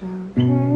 sound.